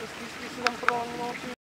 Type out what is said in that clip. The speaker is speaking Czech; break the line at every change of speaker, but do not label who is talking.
Jestli si tam prolomil.